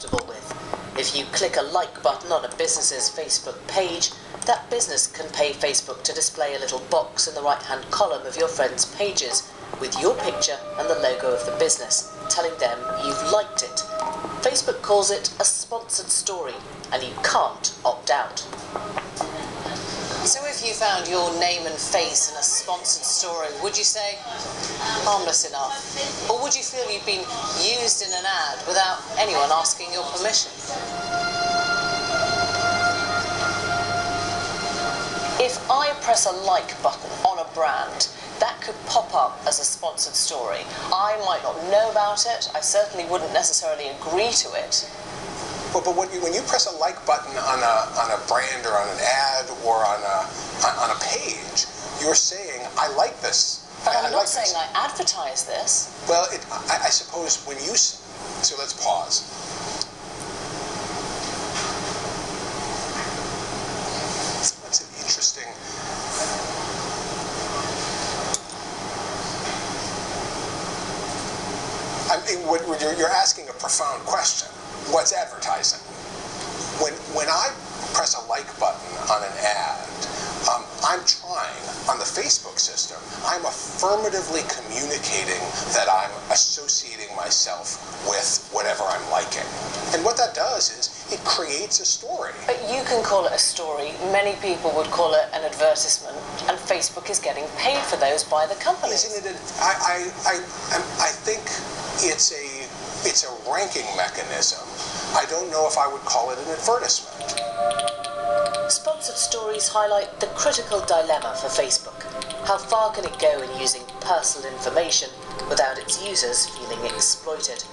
comfortable with. If you click a like button on a business's Facebook page, that business can pay Facebook to display a little box in the right hand column of your friend's pages with your picture and the logo of the business, telling them you've liked it. Facebook calls it a sponsored story, and you can't opt out. So if you found your name and face in a sponsored story, would you say harmless enough? Or would you feel you've been used in an ad without anyone asking your permission? If I press a like button on a brand, that could pop up as a sponsored story. I might not know about it. I certainly wouldn't necessarily agree to it. But when you, when you press a like button on a, on a brand or on an ad or on a, on a page, you're saying, I like this. But I, I'm I not like saying this. I advertise this. Well, it, I, I suppose when you, so let's pause. That's an interesting. I mean, what, what you're, you're asking a profound question. What's advertising? When, when I press a like button on an ad, um, I'm trying on the Facebook system, I'm affirmatively communicating that I'm associating myself with whatever I'm liking. And what that does is it creates a story. But you can call it a story. Many people would call it an advertisement, and Facebook is getting paid for those by the companies. Isn't it? A, I, I, I, I think it's a it's a ranking mechanism. I don't know if I would call it an advertisement. Sponsored stories highlight the critical dilemma for Facebook. How far can it go in using personal information without its users feeling exploited?